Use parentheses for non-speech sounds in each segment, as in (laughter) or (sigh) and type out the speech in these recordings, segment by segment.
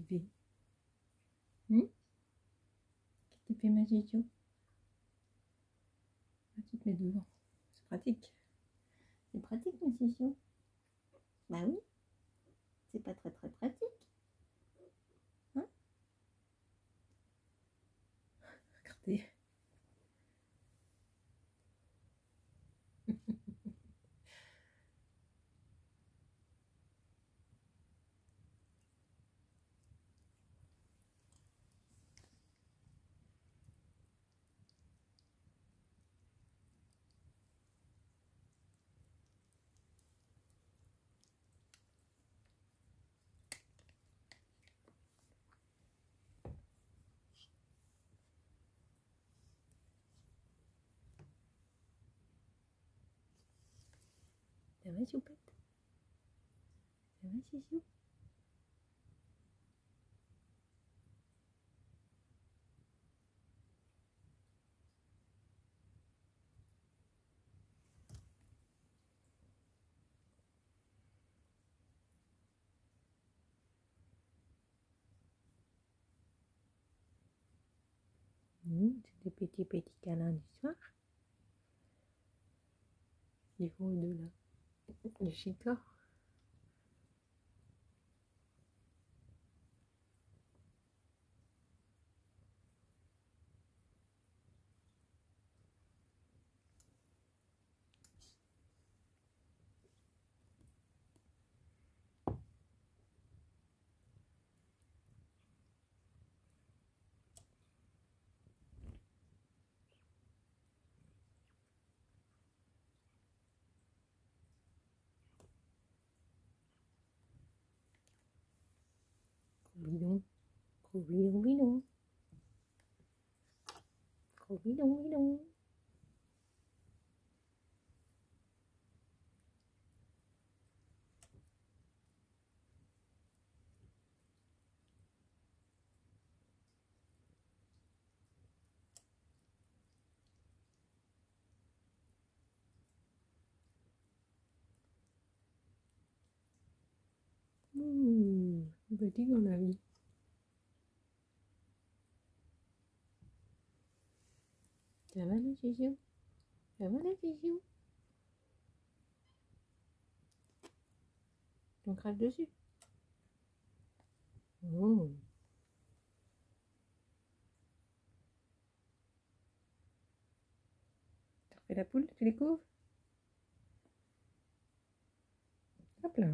tu Hum Qu'est-ce que tu fais, ma Gigio ah, Tu te mets devant. C'est pratique. C'est pratique, ma Gigio Bah oui. C'est pas très très pratique. Hein? (laughs) Regardez. Ça va, Choupette Ça va, Chichou Mmh, c'est des petits petits câlins du soir. Ils vont au-delà. Le chica. Gros Corino, Mino. Corino, Mino. Hmm, con nào nangis. Ça va le Gigio Ça va le Gigio On crache dessus. Oh. Tu refais la poule? Tu les couvres? Hop là.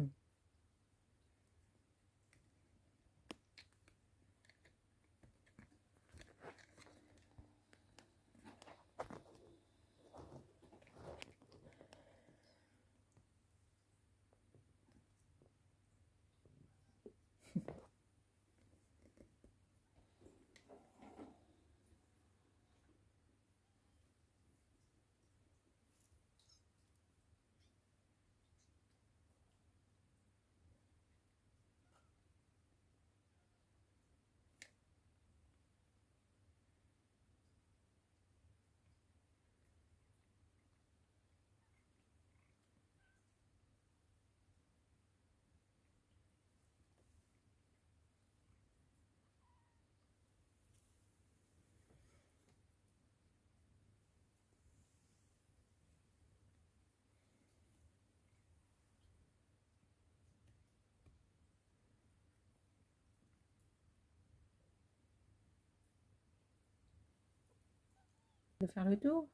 De faire le tour.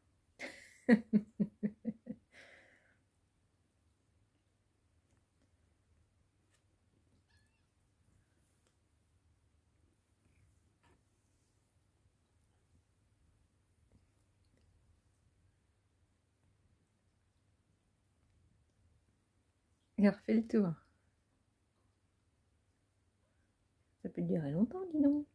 Il refait le tour. Ça peut durer longtemps, dis donc.